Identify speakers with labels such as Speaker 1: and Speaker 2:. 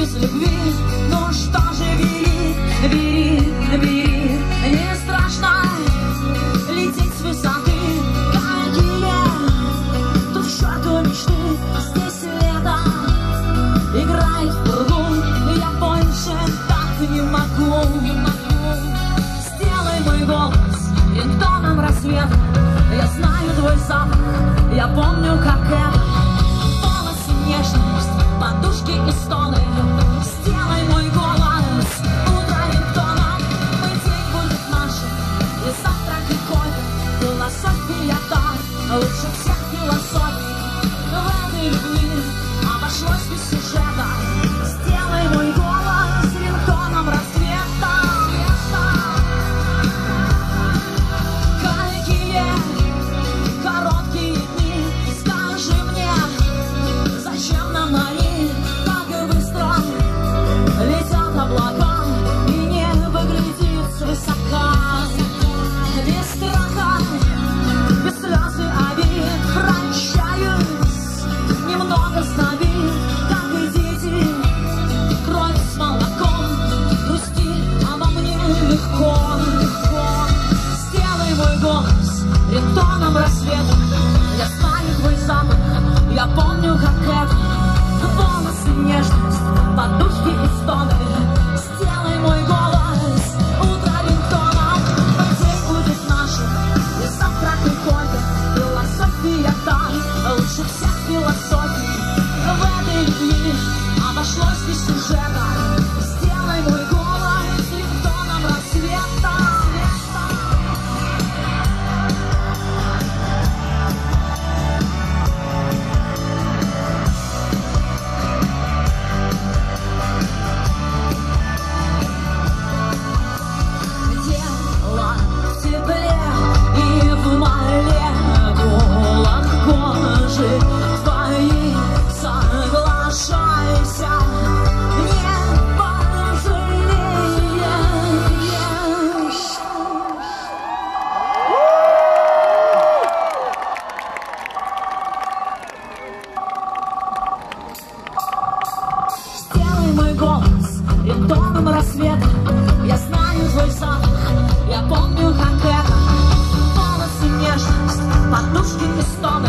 Speaker 1: без любви. Ну что же, бери, бери, бери, не страшно лететь с высоты. Какие тут шагу мечты, а здесь лето играет в пруду. Я больше так не могу. Сделай мой голос интоном рассвета. Я знаю твой запах, я помню, как это. Волосы нежность, подушки и стоны. Там, лучше голос рингтоном рассвета, я знаю твой запах, я помню, как это, волосы, нежность, подушки и стоны. Сделай мой голос утро рингтоном, день будет нашим, и завтра какой-то философия там, лучше всех философий в этой любви обошлось без сюжета. Рингтоном рассвета Я знаю твой запах, я помню, как это Волосы, нежность, подушки и стоны